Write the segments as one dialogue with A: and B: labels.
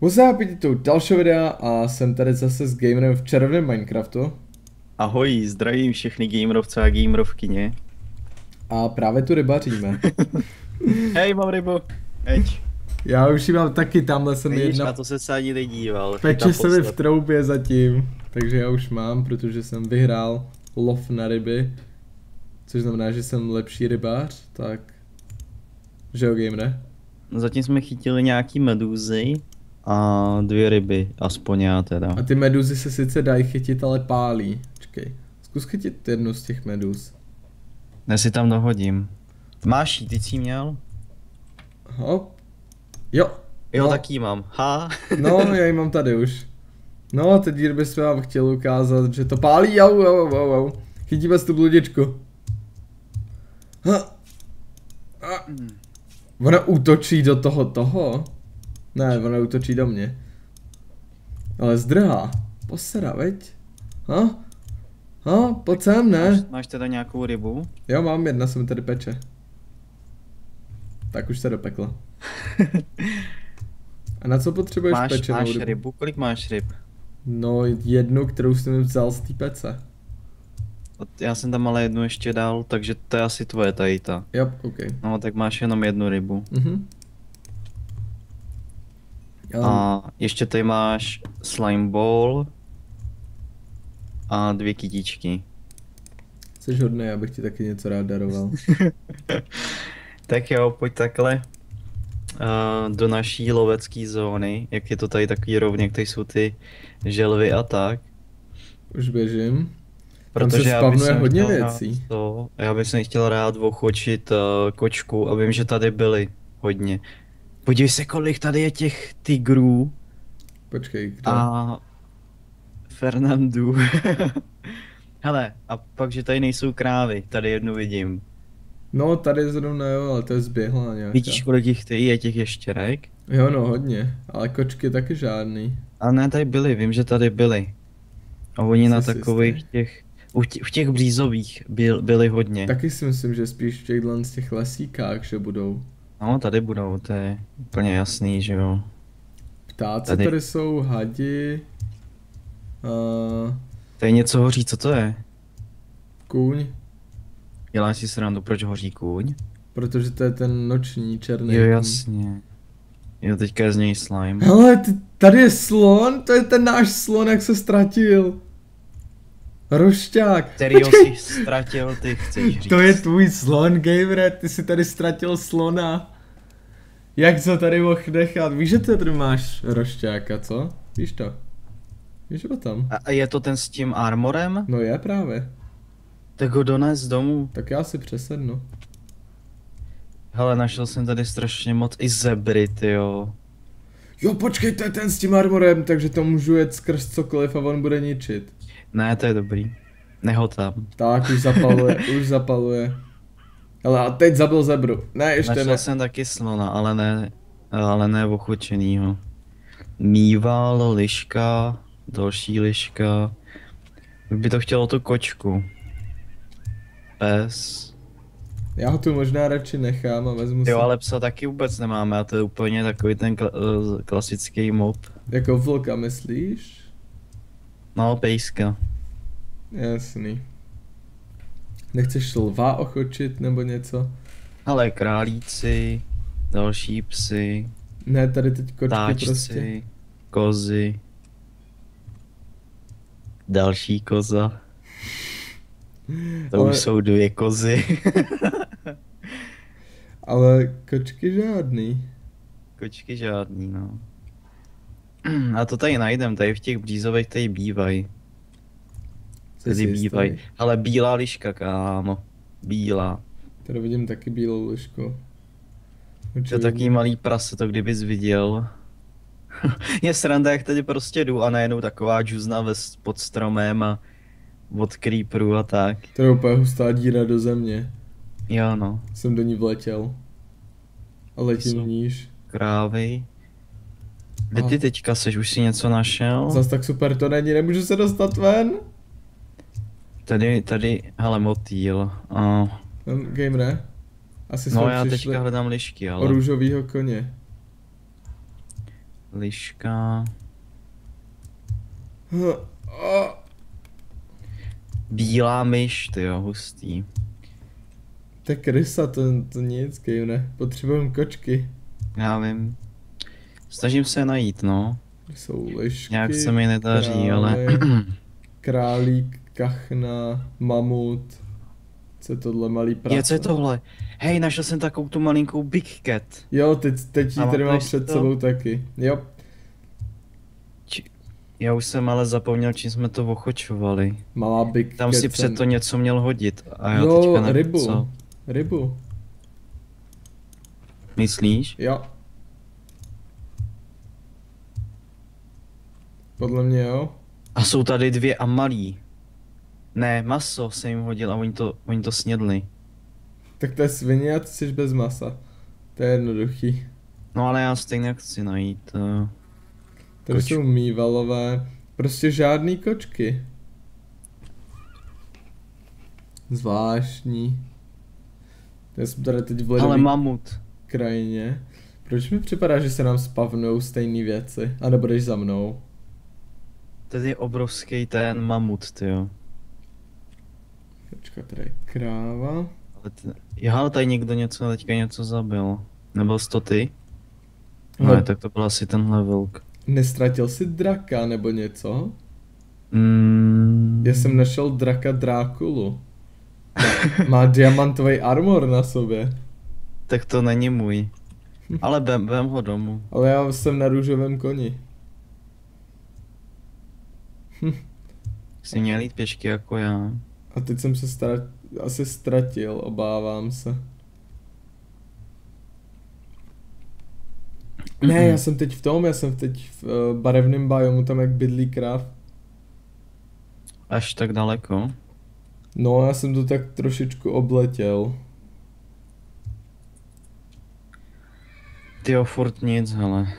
A: What's tu dalšího videa a jsem tady zase s gamerem v červeném Minecraftu.
B: Ahoj, zdravím všechny gamerovce a gamerovkyně.
A: A právě tu rybaříme.
B: Hej, mám rybu. Heď.
A: Já už ji mám taky, tamhle jsem
B: Vidíš,
A: jedna...
B: na to se se ani nedíval.
A: Peče se mi v troubě zatím, takže já už mám, protože jsem vyhrál lov na ryby. Což znamená, že jsem lepší rybář, tak... Že jo, gamere?
B: Zatím jsme chytili nějaký medúzy a dvě ryby, aspoň já teda.
A: A ty meduzy se sice dají chytit, ale pálí. Čekej, zkus chytit jednu z těch meduz.
B: Dnes si tam dohodím. Máš jí, ty jsi měl?
A: Hop. Jo.
B: Jo,
A: no.
B: tak jí mám. Ha.
A: No, já ji mám tady už. No, teď bych vám chtěl ukázat, že to pálí, au, au, au, au. Chytíme tu bludičku. Ha. A. Ona útočí do toho toho? Ne, ona útočí do mě. Ale zdrhá. Posera, veď? Ha? Ha, pojď sem, ne?
B: Máš, máš teda nějakou rybu?
A: Jo, mám jedna, se mi tady peče. Tak už se dopekla. A na co potřebuješ
B: máš,
A: pečenou
B: máš
A: rybu?
B: rybu? Kolik máš ryb?
A: No, jednu, kterou jsem vzal z té pece.
B: Já jsem tam ale jednu ještě dal, takže to je asi tvoje tady ta.
A: Jo, OK.
B: No, tak máš jenom jednu rybu.
A: Mhm. Já,
B: A ještě tady máš slime ball a dvě kytičky.
A: jsi hodný, já bych ti taky něco rád daroval.
B: Tak jo, pojď takhle uh, do naší lovecké zóny, jak je to tady takový rovně, tady jsou ty želvy a tak.
A: Už běžím.
B: Protože
A: se
B: já bych
A: hodně věcí.
B: To, já bych se chtěl rád ochočit uh, kočku a vím, že tady byly hodně. Podívej se, kolik tady je těch tigrů
A: Počkej, kdo?
B: a Fernandů. Hele, a pak, že tady nejsou krávy, tady jednu vidím.
A: No, tady zrovna jo, ale to je zběhla nějaká.
B: Vidíš, kolik jich tady je těch ještěrek?
A: Jo, no, hodně. Ale kočky taky žádný.
B: A ne, tady byly, vím, že tady byly. A oni na
A: Jsi si
B: takových
A: jistý?
B: těch, u tě, v těch břízových byl, byly hodně.
A: Taky si myslím, že spíš v těchhle z těch lesíkách, že budou.
B: No, tady budou, to je úplně jasný, že jo.
A: Ptáci
B: Tady.
A: tady, jsou, hadi. Uh,
B: Tady něco hoří, co to je?
A: kůň,
B: Děláš si srandu, proč hoří kůň?
A: protože to je ten noční černý.
B: Jo, jasně. Jo, teďka je z něj slime.
A: Hele, tady je slon, to je ten náš slon, jak se ztratil. Rošťák.
B: Kterýho
A: Počkej,
B: jsi ztratil, ty chceš říct.
A: to je tvůj slon, Gamer, ty si tady ztratil slona. Jak se tady mohl nechat? Víš, že tady máš rošťáka, co? Víš to? Víš o tom?
B: A a je to ten s tím armorem?
A: No je právě.
B: Tak ho dones domů.
A: Tak já si přesednu.
B: Hele, našel jsem tady strašně moc i zebry, jo.
A: Jo, počkej, to je ten s tím armorem, takže to můžu jet skrz cokoliv a on bude ničit.
B: Ne, to je dobrý. Neho tam.
A: Tak, už zapaluje, už zapaluje. Ale a teď zabil zebru. Ne, ještě
B: Našel
A: ne.
B: jsem taky slona, ale ne, ale ne ochočenýho. Mýval, liška, další liška. By to chtělo tu kočku. Pes.
A: Já ho tu možná radši nechám a vezmu si
B: Jo, ale psa taky vůbec nemáme a to je úplně takový ten kla- eh, klasický mob.
A: jako vlka, myslíš?
B: No, pejska.
A: Jasný. Nechceš lva ochočit nebo něco?
B: Ale králíci, další psy,
A: Ne, tady teď kočky
B: táčci,
A: prostě.
B: kozy. Další koza. To
A: Ale-
B: už jsou dvě kozy.
A: Ale kočky žádný.
B: Kočky žádný, no. A to tady najdem, tady v těch břízových tady bývají. Tady bývají. Ale bílá liška, kámo. Bílá.
A: Tady vidím taky bílou lišku.
B: To je taký malý prase, to kdybys viděl. je sranda, jak tady prostě jdu a najednou taková džuzna ve, pod stromem a od creeperů a tak.
A: To je úplně hustá díra do země.
B: Jo no,
A: Jsem do ní vletěl. A letím níž.
B: krávy. Kde
A: Aha.
B: ty teďka seš, už si něco našel?
A: Zas tak super to není, nemůžu se dostat ven.
B: Tady, tady, hele, motýl. A,
A: Ten gamere. Asi
B: no já teďka hledám lišky,
A: o
B: ale
A: růžovýho koně.
B: liška,
A: Hm,
B: bílá myš, ty jo, hustý.
A: To je krysa, to, to nic, kejvne. Potřebujeme kočky.
B: Já vím. Snažím se je najít, no.
A: Jsou lišky,
B: Nějak se mi nedaří, ale...
A: krávy, králík, kachna, mamut. Co je tohle malý prase?
B: Je, co je tohle? Hej, našel jsem takovou tu malinkou Big Cat.
A: Jo, teď, teď ji tady mám před
B: to?
A: sebou taky. Jo,
B: Já už jsem ale zapomněl, čím jsme to ochočovali.
A: malá big
B: Tam
A: cat
B: si před
A: jsem-
B: to něco měl hodit. A já
A: Jo,
B: teďka nevím,
A: rybu.
B: co.
A: Rybu,
B: Myslíš?
A: jo. Podle mě jo.
B: A jsou tady dvě a malí. Ne, maso jsem jim hodil a oni to, oni to snědli.
A: Tak to je svině a ty jsi bez masa. To je jednoduchý.
B: No ale já stejně chci najít. Uh,
A: Tady
B: Koč.
A: jsou mývalové. Prostě žádný kočky. Zvláštní. Já jsem tady teď v
B: ale
A: ledové
B: mamut.
A: krajině. Proč mi připadá, že se nám spavnou stejné věci? A nebo jdeš za mnou?
B: Tady je obrovský ten mamut, ty jo.
A: Počkat, tady je kráva.
B: Ale já, ale tady někdo něco, teďka něco zabil. Nebyl jsi to ty?
A: No.
B: Ne, tak to byl asi tenhle vlk.
A: Nestratil jsi draka nebo něco?
B: Mm,
A: Já jsem našel draka Drákulu. Má, má diamantový armor na sobě.
B: Tak to není můj. Ale vem, vem ho domů.
A: Ale já jsem na růžovém koni.
B: Jsi měl jít pěšky jako já.
A: A teď jsem se stra... asi ztratil, obávám se. Ne, já jsem teď v tom, já jsem teď v uh, barevném biomu, tam jak bydlí kráv.
B: Až tak daleko.
A: No, já jsem to tak trošičku obletěl.
B: Ty furt nic, hele.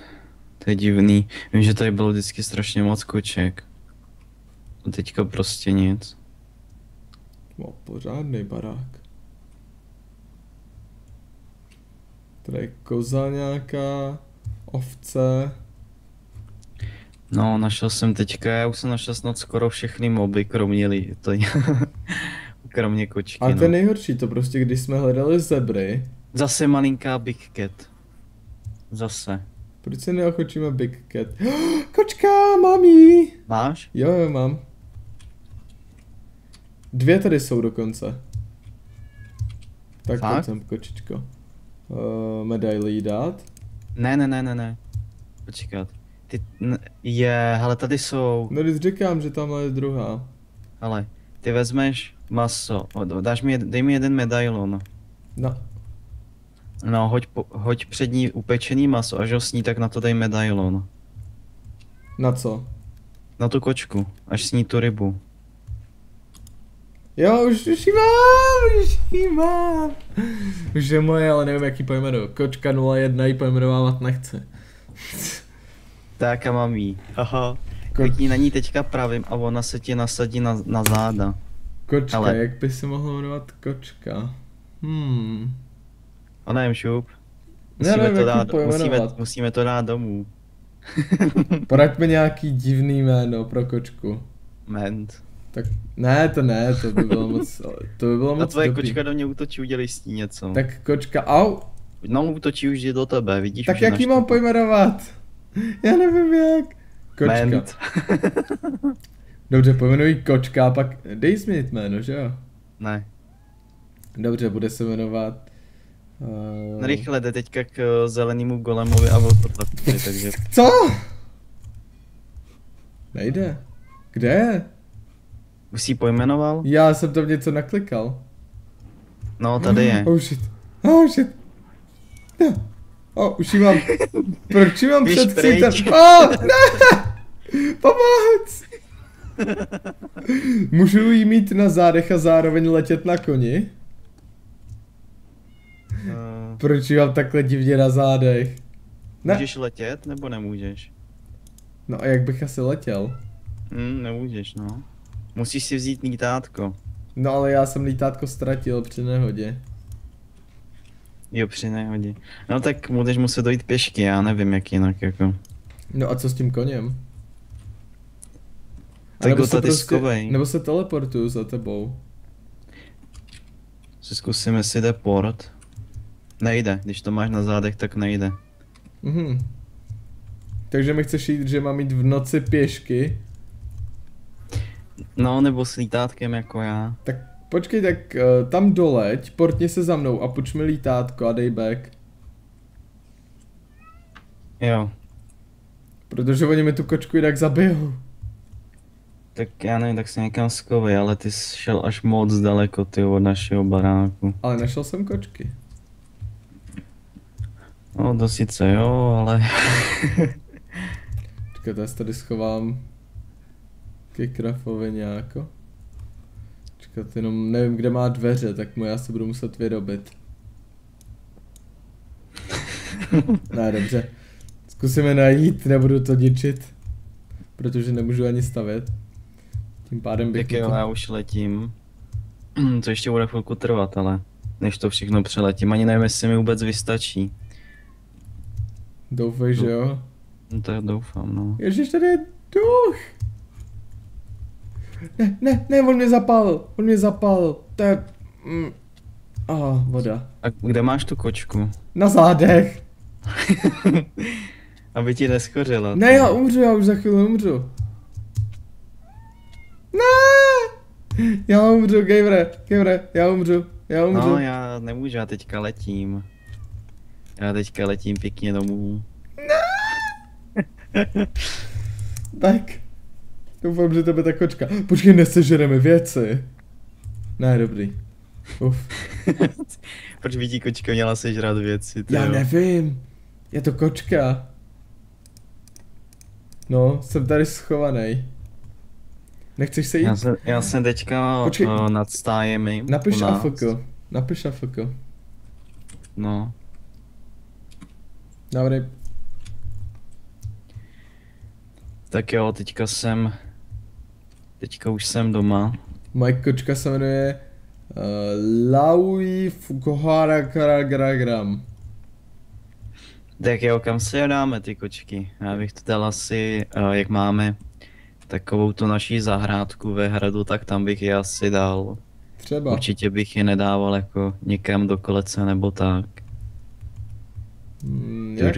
B: To je divný. Vím, že tady bylo vždycky strašně moc koček. A teďka prostě nic.
A: No, pořádný barák. Tady je koza nějaká, ovce.
B: No, našel jsem teďka, já už jsem našel snad skoro všechny moby, kromě li, to je, kromě kočky,
A: Ale to je
B: no.
A: nejhorší, to prostě, když jsme hledali zebry,
B: Zase malinká Big Cat. Zase.
A: proč se neochočíme Big Cat? Kočka, mami!
B: Máš?
A: Jo, jo, mám. Dvě tady jsou dokonce. Tak
B: Fakt?
A: pojď sem, kočičko. Uh, medaili jí dát.
B: Ne, ne, ne, ne, ne. Počkat. Ty, n- je, hele, tady jsou,
A: No když říkám, že tamhle je druhá.
B: ale ty vezmeš maso, o, dáš mi, dej mi jeden medailon.
A: No,
B: No, hoď, po, hoď před ní upečený maso, až ho sní, tak na to dej medailon.
A: na co?
B: Na tu kočku, až sní tu rybu.
A: Jo, už, už jí mám, už jí mám. Už je moje, ale nevím, jaký pojmenuju. Kočka 01 ji pojmenovávat nechci.
B: Tak a mám jí. Haha.
A: Ko-
B: Klikni na ní teďka pravým a ona se ti nasadí na, na záda.
A: Kočka,
B: Ale-
A: jak by se mohla jmenovat kočka? Hmm.
B: A nevím, šup. Musíme,
A: nevím,
B: to
A: ji
B: dát, musíme, musíme to dát domů.
A: Poraďme nějaký divný jméno pro kočku.
B: Ment.
A: Tak, ne, to ne, to by bylo moc, to by bylo
B: A
A: moc
B: tvoje
A: dobrý.
B: kočka do mě útočí, udělej s ní něco.
A: Tak kočka, au,
B: No, útočí už je do tebe, vidíš?
A: tak jak ji mám pojmenovat? Já nevím jak. Kočka.
B: Ment.
A: Dobře, pojmenuji kočka a pak dej změnit jméno, že jo?
B: ne.
A: Dobře, bude se jmenovat... Uh...
B: Rychle jde teďka k eh, zelenému golemovi a velkotlapci, takže
A: Co? Nejde. Kde je?
B: Už jsi pojmenoval?
A: Já jsem tam něco naklikal.
B: No, tady je.
A: Oh shit. Oh shit. No. Oh, už ji mám. Proč ji mám před ksitem? Oh, ne! Pomoc! Můžu jí mít na zádech a zároveň letět na koni?
B: Eh,
A: Proč ji mám takhle divně na zádech? Ne.
B: Můžeš letět, nebo nemůžeš?
A: No a jak bych asi letěl?
B: Hm, nemůžeš, no. Musíš si vzít lítátko.
A: No ale já jsem lítátko ztratil při nehodě.
B: Jo, při nehodě. No tak budeš muset dojít pěšky, já nevím jak jinak, jako.
A: No a co s tím koněm? A
B: Tak
A: nebo se
B: schovej.
A: Nebo se teleportuju za tebou.
B: Si zkusím, jestli jde port. Nejde, když to máš na zádech, tak nejde.
A: Mhm. Takže mi chceš jít, že mám jít v noci pěšky?
B: No, nebo s lítátkem jako já.
A: Tak počkej, tak uh, tam doleď, portni se za mnou a puč mi lítátko a dej back.
B: Jo,
A: Protože oni mi tu kočku jinak zabijou.
B: tak já nevím, tak se někam schovej, ale ty jsi šel až moc daleko, ty od našeho baráku.
A: Ale našel jsem kočky.
B: No, to sice jo, ale...
A: Počkej, já se tady schovám ke Krafovi nějako. Počkat, jenom nevím, kde má dveře, tak mu já se budu muset vyrobit. ne, dobře. Zkusíme najít, nebudu to ničit. Protože nemůžu ani stavět. Tím pádem bych...
B: tak jo,
A: to-
B: já už letím. To ještě bude chvilku trvat, ale... Než to všechno přeletím, ani nevím, jestli mi vůbec vystačí.
A: Doufej, že jo.
B: No to já doufám, no.
A: Ježiš, tady je duch! Ne, ne, ne, on mě zapálil, on mě zapálil. To je... Mm. A, voda.
B: A kde máš tu kočku?
A: Na zádech.
B: Aby ti neschořela.
A: Ne, já umřu, já už za chvíli umřu. Ne! Já umřu, Gejvre, Gejvre, já umřu, já umřu.
B: No, já nemůžu, já teďka letím. Já teďka letím pěkně domů.
A: Tak. Doufám, že tebe ta kočka. Počkej, nesežereme věci. Ne, dobrý. Uf.
B: Proč by ti kočka měla sežrat věci,
A: Já
B: jo?
A: nevím. Je to kočka. No, jsem tady schovaný. Nechceš se jít?
B: Já jsem, já jsem teďka
A: Počkej.
B: uh, nad stájemi.
A: Napiš. AFK. Napiš AFK.
B: No.
A: Dobrý.
B: Tak jo, teďka jsem... Teďka už jsem doma.
A: Moje kočka se jmenuje uh, Laui Fukuhara Karagram.
B: Tak jo, kam se je dáme ty kočky? Já bych to dal asi, uh, jak máme takovou tu naší zahrádku ve hradu, tak tam bych je asi dal.
A: Třeba.
B: Určitě bych je nedával jako někam do kolece nebo tak.
A: Mm, jak?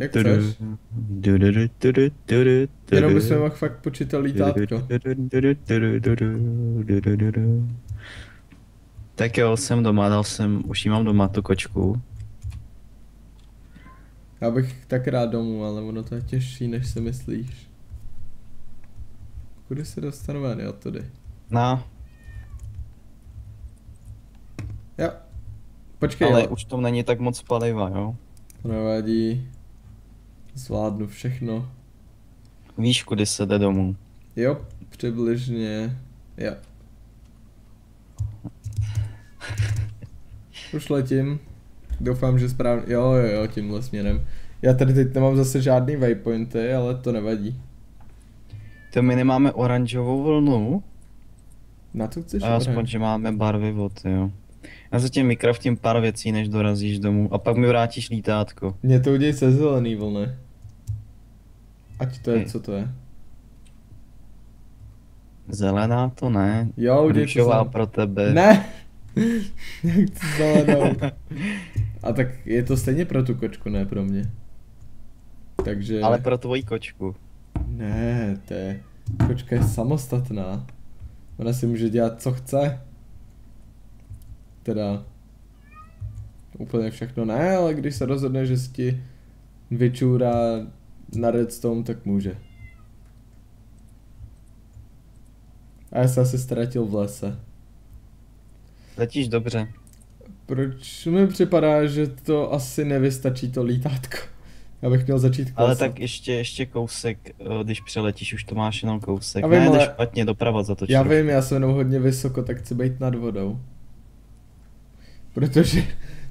A: jak chceš. Jenom bychom mohl fakt počítat lítátko.
B: Tak jo, jsem doma, dal jsem, už jí mám doma tu kočku.
A: Já bych tak rád domů, ale ono to je těžší, než si myslíš. Kudy se dostanu ven, jo, tudy.
B: No,
A: Jo. Počkej,
B: ale
A: ale...
B: už to není tak moc paliva, jo.
A: To nevadí. Zvládnu všechno.
B: Víš, kudy se jde domů.
A: Jo, přibližně. Jo. Už letím. Doufám, že správně. Jo, jo, jo, tímhle směrem. Já tady teď nemám zase žádný waypointy, ale to nevadí.
B: To my nemáme oranžovou vlnu,
A: Na co chceš?
B: aspoň, že máme barvy vod, jo. Já zatím vykraftím pár věcí, než dorazíš domů, a pak mi vrátíš lítátko.
A: Mě to uděj se zelený vlny. Ať to je,
B: Hm.
A: co to je.
B: Zelená to ne,
A: Jo, uděj zelený.
B: pro tebe.
A: Ne! Nechci zelenou. A tak je to stejně pro tu kočku, ne pro mě. Takže...
B: Ale pro tvoji kočku.
A: Ne, to je... Kočka je samostatná. Ona si může dělat, co chce. Teda... Úplně všechno ne, ale když se rozhodne, že si ti vyčůrá na redstone, tak může. A já se asi ztratil v lese.
B: Letíš dobře.
A: Proč mi připadá, že to asi nevystačí to lítátko? Já bych měl začít
B: Ale
A: klesat.
B: tak ještě, ještě kousek, eh, když přeletíš, už to máš jenom kousek.
A: Já vím,
B: ne,
A: ale-
B: špatně, doprava zatočíš.
A: Já vím, já jsem jenom hodně vysoko, tak chci být nad vodou. Protože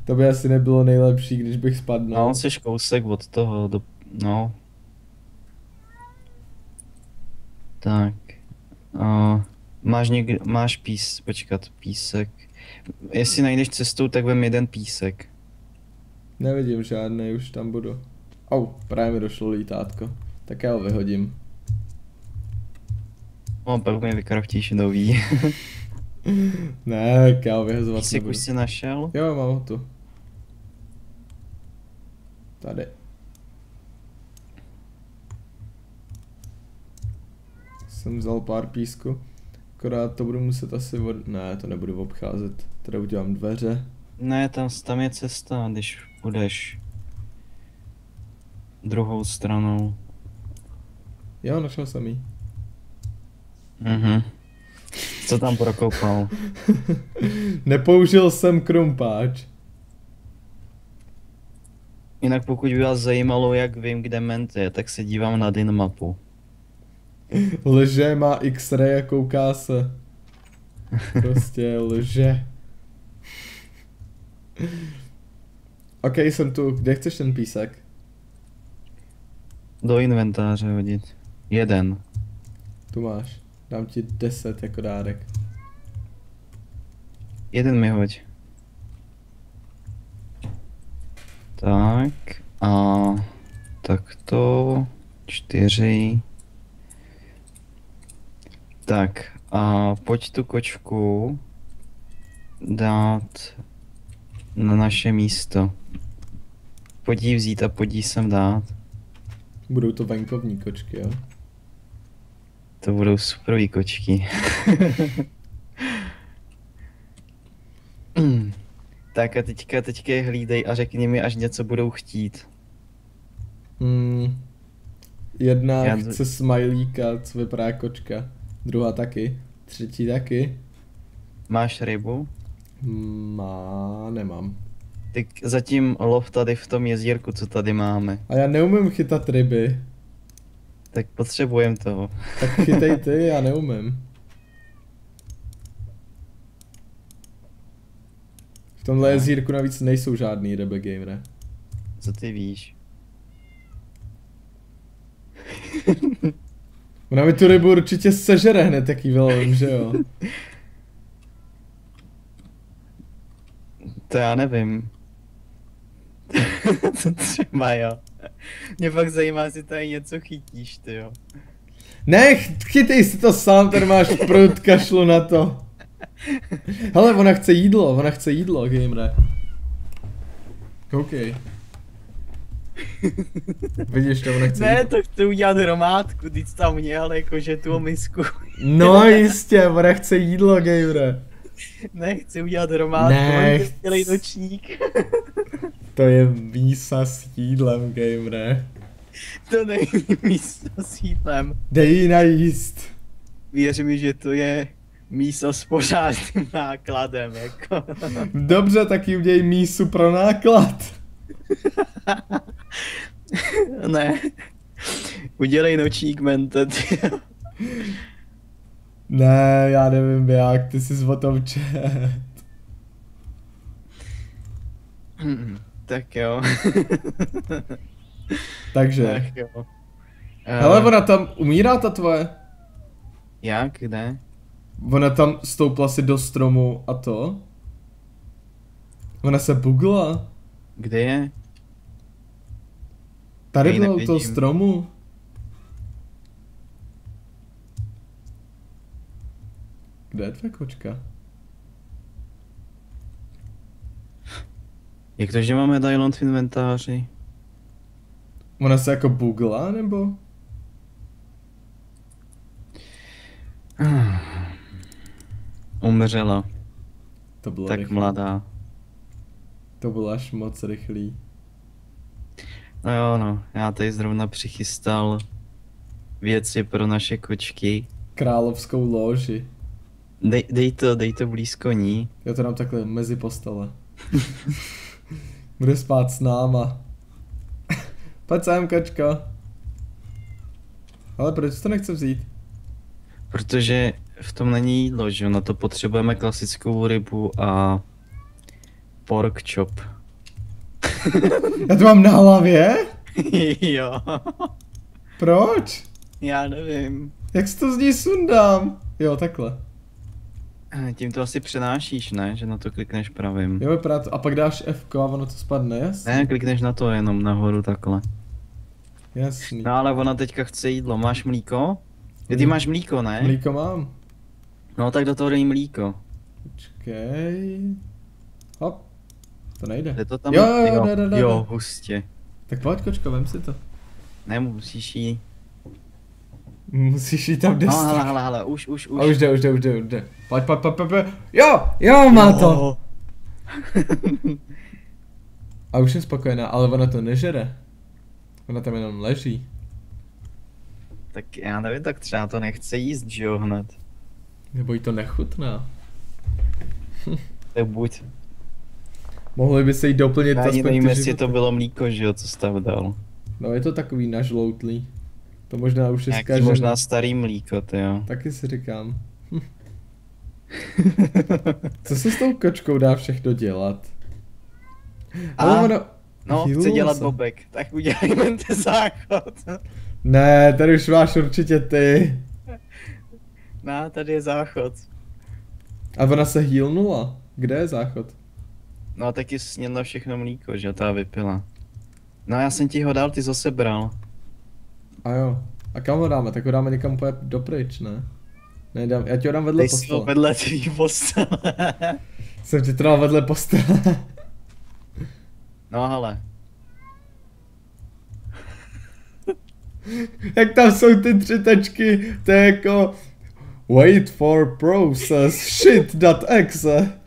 A: to by asi nebylo nejlepší, když bych spadnul.
B: No, jsi kousek od toho, do, no. Tak. Uh, máš někdy, máš pís, počkat, písek. Jestli najdeš cestou, tak vem jeden písek.
A: Nevidím žádný, už tam budu. Au, právě mi došlo lítátko. Tak já ho vyhodím.
B: O, pak mi vykraftíš nový.
A: Ne, já ho vyhazovat nebudu.
B: už jsi našel?
A: Jo, mám ho tu. Tady. Jsem vzal pár písku. Akorát to budu muset asi od... Ne, to nebudu obcházet. Tady udělám dveře.
B: Ne, tam, tam je cesta, když půjdeš druhou stranou.
A: Jo, našel jsem ji.
B: Mhm. Co tam prokopal?
A: Nepoužil jsem krumpáč.
B: Jinak pokud by vás zajímalo, jak vím, kde ment je, tak se dívám na din mapu.
A: Lže, má X-ray a kouká se. Prostě lže. OK, jsem tu. Kde chceš ten písek?
B: Do inventáře hodit. Jeden.
A: Tu máš. Dám ti 10 jako dárek.
B: Jeden mi hoď. Tak a tak to čtyři. Tak a pojď tu kočku dát na naše místo. Pojď jí vzít a pojď jí sem dát.
A: Budou to venkovní kočky, jo?
B: To budou super kočky. tak a teďka, teďka je hlídej a řekni mi, až něco budou chtít.
A: Hmm. Jedna
B: Já-
A: chce smajlíka, co vypadá jako kočka. Druhá taky. Třetí taky.
B: Máš rybu?
A: Má, nemám.
B: Ty k- zatím lov tady v tom jezírku, co tady máme.
A: A já neumím chytat ryby.
B: Tak potřebujem toho.
A: Tak chytej ty, já neumím. V tomhle jezírku navíc nejsou žádný ryby gamere.
B: Co ty víš?
A: Ona mi tu rybu určitě sežere hned, jí vylovím, že jo?
B: To já nevím. to třeba jo. Mě fakt zajímá, jestli tady něco chytíš, ty jo.
A: Ne, ch- chytej si to sám, tady máš prut, kašlu na to. Hele, ona chce jídlo, ona chce jídlo, gamere. Koukej. Vidíš to, ona chce
B: Ne,
A: jídlo.
B: to chci udělat hromádku, jsi tam měl jakože tu misku.
A: No jistě, ona chce jídlo, gamere.
B: ne, chci udělat hromádku,
A: Ne,
B: dělej nočník.
A: To je mísa s jídlem, gamere.
B: to není místo s jídlem.
A: Dej jí najíst.
B: Věř mi, že to je místo s pořádným nákladem, jako.
A: Dobře, tak jí udělej mísu pro náklad.
B: ne. Udělej nočník mentet.
A: Ne, já nevím jak, ty jsi o tom čet.
B: Tak jo.
A: Takže.
B: tak jo.
A: Hele,
B: Eh,
A: ona tam umírá ta tvoje?
B: Jak, kde?
A: Ona tam stoupla si do stromu a to? Ona se bugla?
B: Kde je?
A: Tady bylo u toho stromu. Kde je tvoje kočka?
B: Jak to, že máme Diamond v inventáři?
A: Ona se jako bugla, nebo?
B: Umřela,
A: To bylo
B: tak
A: rychlý.
B: mladá.
A: To bylo až moc rychlý.
B: No jo, no, já tady zrovna přichystal věci pro naše kočky.
A: Královskou loži.
B: Dej, dej to, dej to blízko ní.
A: Já to dám takhle mezi postele. Bude spát s náma. Pojď sem, kočko. Ale proč to nechce vzít?
B: Protože v tom není jídlo, že na to potřebujeme klasickou rybu a pork chop.
A: Já to mám na hlavě?
B: jo,
A: Proč?
B: já nevím.
A: Jak si to z ní sundám? Jo, takhle.
B: Eh, Tím to asi přenášíš, ne? Že na to klikneš pravým.
A: Jo, vypadá to. A pak dáš F a ono to spadne, jas?
B: Ne, klikneš na to jenom nahoru takhle.
A: Jasný.
B: No ale ona teďka chce jídlo. Máš mlíko? Ty, ty
A: Mm.
B: máš mlíko, ne?
A: Mlíko mám.
B: No tak do toho dej mlíko.
A: Počkej. Hop. To nejde.
B: Jde to tam?
A: Jo, jo, jo, jde.
B: jo, hustě.
A: Tak pojď kočko, vem si to.
B: Nemusíš jí.
A: Musíš jít tam, kde
B: No, hele, hele, hele, už, už, už.
A: A už jde, už jde, už jde, už jde. Pojď, pojď, pojď, pojď, pojď. Jo, jo, má to.
B: Jo.
A: A už je spokojená, ale ona to nežere. Ona tam jenom leží.
B: tak já nevím, tak třeba to nechce jíst, že jo, hned.
A: Nebo jí to nechutná.
B: Tak buď.
A: Mohli by se jí doplnit
B: Já nevím, jestli to bylo mlíko, že jo, co jsi tam dal.
A: No je to takový nažloutlý. To možná už je zkažený.
B: možná starý mlíko, ty jo.
A: Taky si říkám. Co se s tou kočkou dá všechno dělat?
B: A,
A: Ale ono...
B: no, chce
A: Hýlul
B: dělat
A: se.
B: bobek, tak udělejme ten záchod.
A: Ne, tady už máš určitě ty.
B: No, tady je záchod.
A: A ona se healnula. Kde je záchod?
B: No a taky snědla všechno mlíko, že ta vypila. No já jsem ti ho dal, ty jsi ho sebral.
A: A jo. A kam ho dáme? Tak ho dáme někam úplně dopryč, ne? Ne, dám, já ti ho dám vedle
B: Dej
A: postele.
B: vedle tvý postele.
A: Jsem ti to dal vedle postele.
B: No hele,
A: Jak tam jsou ty tři tečky, to je jako... Wait for process shit.exe.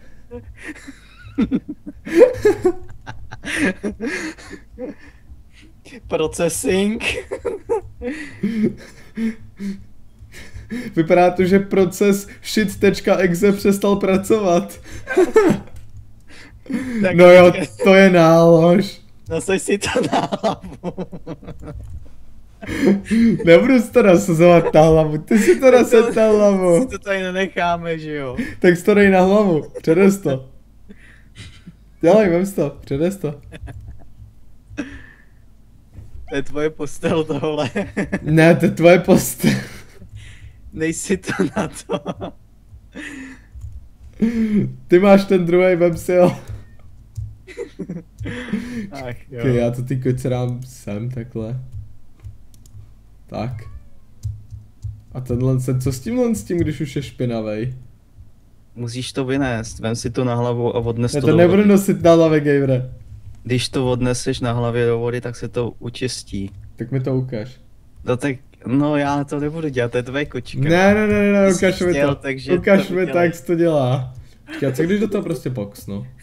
B: processing.
A: Vypadá to, že proces shit.exe přestal pracovat.
B: Tak
A: No jo, to je nálož.
B: Nasaď si to na hlavu.
A: Nebudu si to nasazovat na hlavu, ty si to nasaď na hlavu.
B: Si to tady nenecháme, že jo.
A: Tak si to dej na hlavu, předes to. Dělej, vem si to, předes to.
B: To je tvoje postel tohle.
A: Ne, to je tvoje postel.
B: Dej si to na to.
A: Ty máš ten druhý, vem si ho.
B: Ach jo.
A: Okay, já to ty koce dám sem takhle. Tak. A tenhle sen, co s tímhle s tím, když už je špinavej?
B: Musíš to vynést, vem si to na hlavu a odnes
A: Já
B: to,
A: to nebudu nosit na hlavě, Gejvre.
B: Když to odneseš na hlavě do vody, tak se to učistí.
A: Tak mi to ukáž.
B: No tak, no já to nebudu dělat, to je tvoje kočka.
A: Ne, ne, ne, ne, ukaž mi
B: chtěl,
A: to.
B: takže
A: Ukaž
B: to
A: mi to, jak se to dělá. A co když do toho prostě boxnu?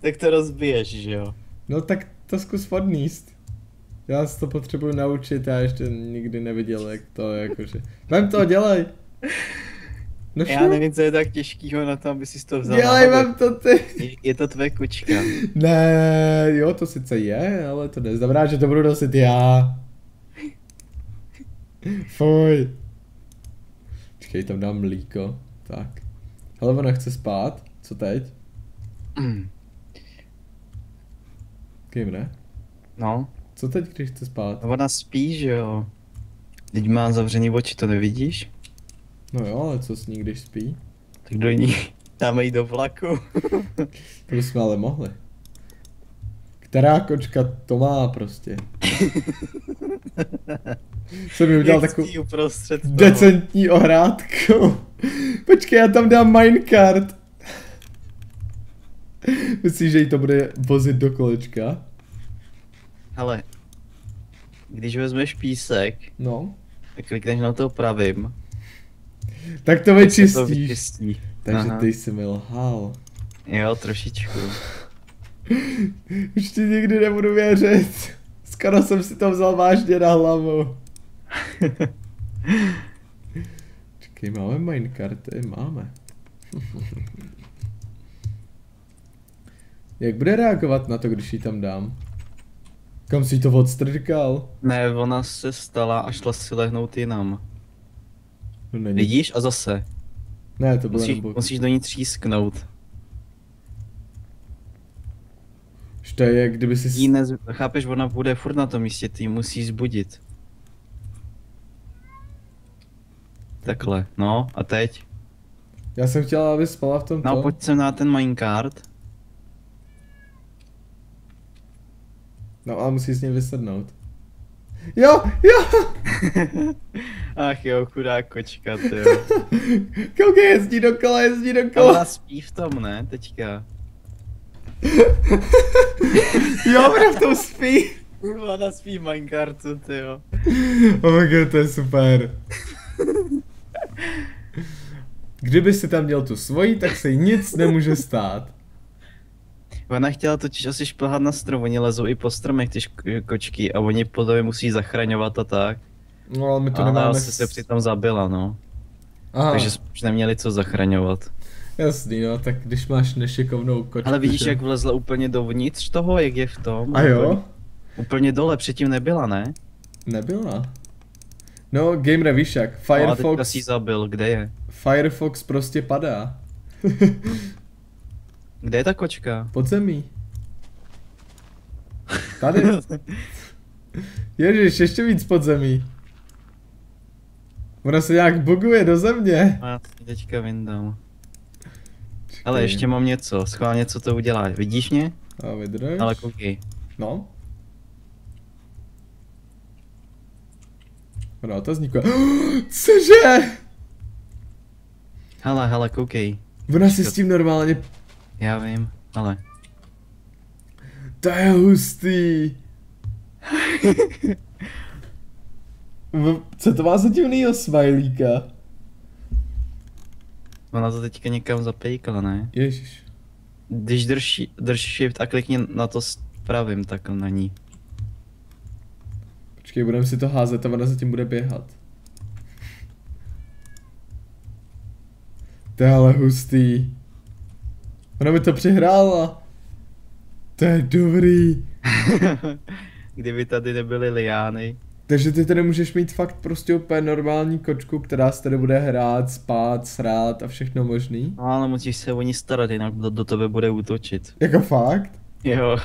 B: Tak to rozbiješ, že jo.
A: No tak to zkus odníst. Já si to potřebuji naučit, já ještě nikdy neviděl, jak to jakože. Vem to, dělej. No
B: Já nevím, co je tak těžkýho na to, aby si to vzal
A: vem
B: hlavu.
A: to ty.
B: Je, je to tvoje kočka.
A: Ne, jo, to sice je, ale to neznamená, že to budu nosit já. Fuj. Počkej, tam dám mlíko. Tak. Hele, ona chce spát. Co teď? Kým ne?
B: No,
A: Co teď, když chce spát?
B: ona spí, že jo. Teď má zavřený oči, to nevidíš?
A: No jo, ale co s ní, když spí?
B: Tak do ní dáme jí do vlaku.
A: To bychom ale mohli. Která kočka to má prostě? Jsem mi udělal takovou decentní ohrádku. Počkej, já tam dám minecart. Myslíš, že jí to bude vozit do kolečka?
B: Hele, když vezmeš písek,
A: No.
B: tak klikneš na to pravým.
A: Tak to
B: to
A: vyčistíš.
B: vyčistí.
A: Takže
B: Aha.
A: ty jsi mi lhal.
B: Jo, trošičku.
A: Už ti nikdy nebudu věřit. Skoro jsem si to vzal vážně na hlavu. Čekej, máme minecarty? Máme. Jak bude reagovat na to, když ji tam dám? Kam si to odstrkal?
B: ne, ona se stala a šla si lehnout jinam.
A: No není.
B: Vidíš? A zase.
A: Ne, to bylo
B: Musíš, musíš do ní třísknout.
A: To je, kdyby si...
B: Jí nez... Chápeš, ona bude furt na tom místě, ty ji musíš zbudit. Takhle, no a teď?
A: Já jsem chtěla, aby spala v tom
B: No pojď sem na ten minecart.
A: No a musí s ním vysednout. Jo, jo!
B: Ach jo, chudák kočka, ty jo.
A: Koukej, jezdí dokola, jezdí
B: Ona
A: dokola.
B: spí v tom, ne, teďka.
A: Jo, ona v tom spí.
B: Ona spí v Minecartu, ty jo.
A: Oh my god, to je super. Kdyby si tam měl tu svoji, tak se nic nemůže stát.
B: Ona chtěla totiž asi šplhat na strom, oni lezou i po stromech ty kočky a oni potom je musí zachraňovat a tak.
A: No ale my to
B: A
A: nemáme...
B: asi se přitom zabila, no.
A: Aha,
B: Takže jsme už neměli co zachraňovat.
A: jasný, no, tak když máš nešikovnou kočku...
B: Ale vidíš,
A: že-
B: jak vlezla úplně dovnitř toho, jak je v tom?
A: A jo?
B: Úplně dole, předtím nebyla, ne?
A: Nebyla. No, Gamer, víš jak,
B: No, a
A: Firefox,
B: si ji zabil, kde je?
A: Firefox prostě padá.
B: Kde je ta kočka?
A: Pod zemí. Tady. Ježiš, ještě víc pod zemí. Ona se nějak buguje do země.
B: A já si teďka vyndám. Ale ještě mám něco, schválně co to udělá. Vidíš mě?
A: A vydrž.
B: Ale koukej.
A: No. Ona otazníku. Cože?
B: Hele, hele, koukej.
A: Ona si s tím normálně...
B: Já vím, ale.
A: To je hustý. Co to má za divnýho smajlíka?
B: Ona to teďka někam zapejkala, ne?
A: Ježiš.
B: Když drž, drž shift a klikni na to s pravým, tak na ní.
A: Počkej, budeme si to házet a ona zatím bude běhat. To je ale hustý. Ona mi to přihrála. To je dobrý.
B: Kdyby tady nebyly liány.
A: Takže ty tady můžeš mít fakt prostě úplně normální kočku, která se tady bude hrát, spát, srát a všechno možný.
B: No ale musíš se o ní starat, jinak do, do tebe bude útočit.
A: Jako fakt?
B: Jo.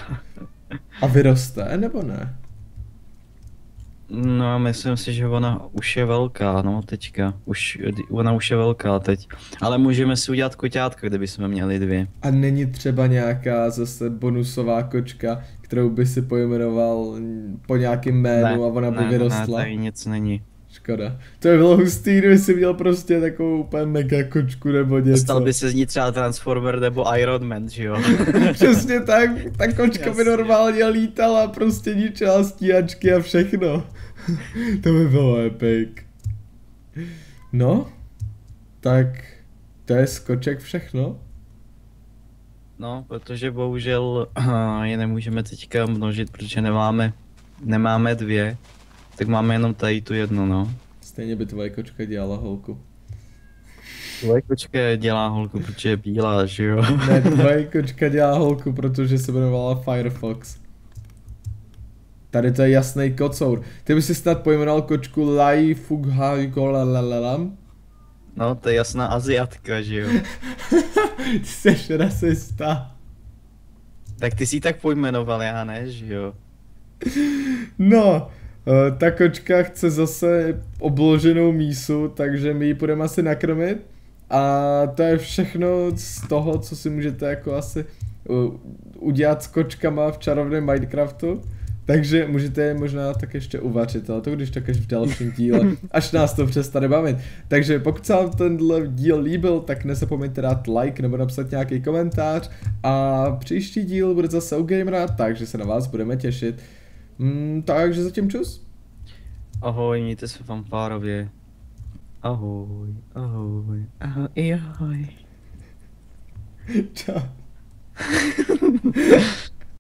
A: A vyroste, nebo ne?
B: No, myslím si, že ona už je velká, no, teďka. Už, ona už je velká teď. Ale můžeme si udělat koťátka, kdyby jsme měli dvě.
A: A není třeba nějaká zase bonusová kočka, kterou by si pojmenoval po nějakým jménu a ona by
B: ne,
A: vyrostla?
B: Ne, tady nic není.
A: Škoda. To by bylo hustý, kdyby si měl prostě takovou úplně mega kočku nebo něco.
B: Stal by se z ní třeba Transformer nebo Iron Man, že jo?
A: Přesně tak, ta kočka by
B: Jasně.
A: normálně lítala, prostě ničila stíhačky a všechno. to by bylo epic. No, tak to je z koček všechno.
B: No, protože bohužel je nemůžeme teďka množit, protože nemáme, nemáme dvě. Tak máme jenom tady tu jednu, no.
A: Stejně by tvoje kočka dělala holku.
B: Tvoje kočka dělá holku, protože je bílá, že jo?
A: Ne, tvoje kočka dělá holku, protože se jmenovala Firefox. Tady to je jasný kocour. Ty by si snad pojmenoval kočku Lai Fughajkolalalam?
B: No, to je jasná Aziatka, že jo?
A: Ty jsi rasista.
B: Tak ty si ji tak pojmenoval, já ne, že jo?
A: No, eh, ta kočka chce zase obloženou mísu, takže my ji půjdeme asi nakrmit. A to je všechno z toho, co si můžete jako asi uh, udělat s kočkama v čarovném Minecraftu. Takže můžete je možná tak ještě uvařit, ale to když tak až v dalším díle, až nás to přestane bavit. Takže pokud se vám tenhle díl líbil, tak nezapomeňte dát like nebo napsat nějaký komentář a příští díl bude zase u Gamera, takže se na vás budeme těšit. Mm, takže zatím čus.
B: Ahoj, mějte se fanfárově. Ahoj, ahoj, ahoj, ahoj.
A: Čau.